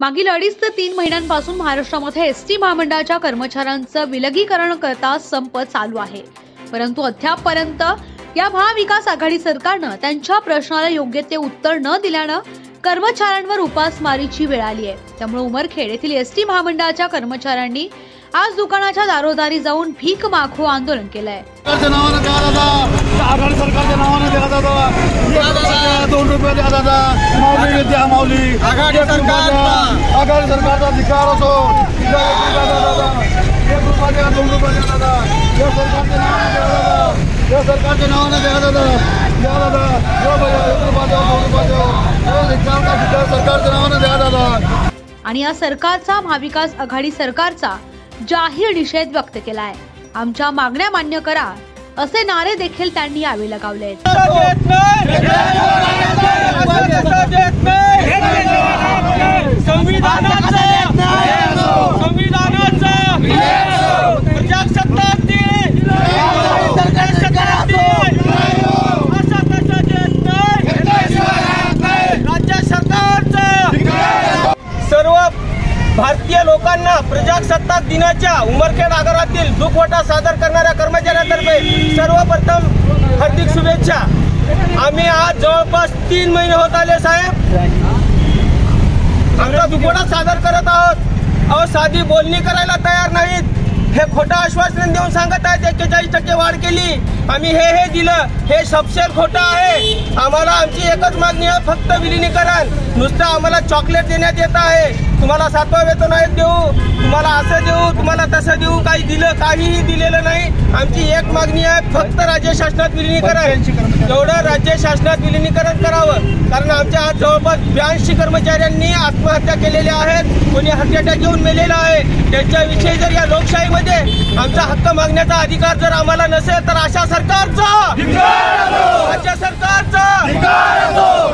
मागील अडीच ते तीन महिन्यांपासून महाराष्ट्रामध्ये एस टी महामंडळाच्या कर्मचाऱ्यांचं विलगीकरण करता संप चालू आहे. परंतु अद्यापपर्यंत या महाविकास आघाडी सरकारनं त्यांच्या प्रश्नाला योग्य ते उत्तर न दिल्यानं कर्मचाऱ्यांवर उपासमारीची वेळ आली आहे. त्यामुळे उमरखेड येथील एस टी महामंडळाच्या कर्मचाऱ्यांनी आज दुकानाच्या दारोदारी जाऊन भीक मागो आंदोलन केलंय. सरकारच्या नावानं द्या दादा. आघाडी सरकारच्या नावानं द्या दादा. एक रुपया, दोन रुपये द्या दादा. माऊली द्या माऊली. आघाडी एक रुपया द्या. सरकारचा. आघाडी सरकारचा अधिकार असो. द्या एक रुपया द्या दादा. एक रुपया द्या दोन रुपये द्या दादा. या सरकारच्या नावानं द्या दादा. या सरकारच्या नावानं द्या दादा. द्या दादा. द्या बघा, एक रुपया द्या दोन रुपये द्या. या सरकारचा अधिकार सरकारच्या नावानं द्या दादा. आणि या सरकारचा महाविकास आघाडी सरकारचा जाहीर निषेध व्यक्त केलाय. आमच्या मागण्या मान्य करा असे नारे देखील त्यांनी यावेळी लगावले राज्य दिनाच्या उमरखेड आगारातील दुखवटा सादर करणाऱ्या कर्मचाऱ्यांतर्फे सर्वप्रथम हार्दिक शुभेच्छा. आम्ही आज जवळपास तीन महिने होत आले साहेब. आमचा दुखवटा सादर करत आहोत. अहो साधी बोलणी करायला तयार नाहीत. हे खोटं आश्वासन देऊन सांगत आहेत एक्केचाळीस टक्के वाढ केली. आम्ही हे हे दिलं. हे सबसेर खोटं आहे. आम्हाला आमची एकच मागणी आहे फक्त विलिनीकरण. नुसतं आम्हाला चॉकलेट देण्यात येत आहे. तुम्हाला सातवा वेतन आहेत देऊ. तुम्हाला असं देऊ तुम्हाला तसं देऊ. काही दिलं काहीही दिलेलं नाही. आमची एक मागणी आहे फक्त राज्य शासनात विलिनीकरण. एवढं राज्य शासनात विलिनीकरण करावं. कारण आमच्या आज जवळपास ब्याऐंशी कर्मचाऱ्यांनी आत्महत्या केलेल्या आहेत. कोणी हार्ट अटॅक घेऊन मेलेला आहे. त्यांच्याविषयी जर या लोकशाहीमध्ये आमचा हक्क मागण्याचा अधिकार जर आम्हाला नसेल तर अशा सरकारचा. राज्य सरकारचा.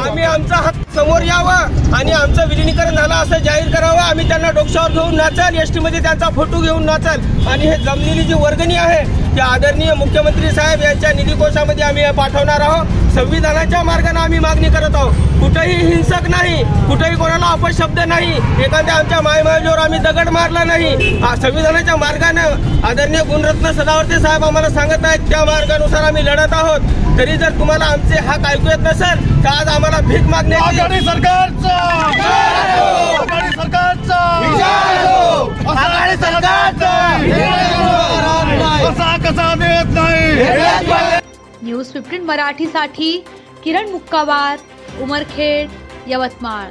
आम्ही आमचा हक्क समोर यावं आणि आमचं विलिनीकरण झालं असं जाहीर करावं. आम्ही त्यांना डोक्यावर घेऊन नाचाल. एस टीमध्ये त्यांचा फोटो घेऊन नाचाल. आणि हे जमलेली जी वर्गणी आहे ते आदरणीय मुख्यमंत्री साहेब यांच्या निधी कोशामध्ये आम्ही पाठवणार आहोत. संविधानाच्या मार्गाने आम्ही मागणी करत आहोत. कुठेही हिंसक नाही. कुठेही कोणाला अपशब्द नाही. एखाद्या आमच्या मायमायजीवर आम्ही दगड मारला नाही. आ, संविधानाच्या मार्गानं आदरणीय गुणरत्न सदावर्ते साहेब आम्हाला सांगत आहेत त्या मार्गानुसार आम्ही लढत आहोत. तरी जर तुम्हाला आमचे हाक ऐकू येत नसेल तर आज आम्हाला भीक मागण्याची सरकार आघाडी सरकारचा. आघाडी सरकारचा. कसा कसा देत नाही. न्यूज फिफ्टीन मराठीसाठी किरण मुक्कावार उमरखेड यवतमाळ.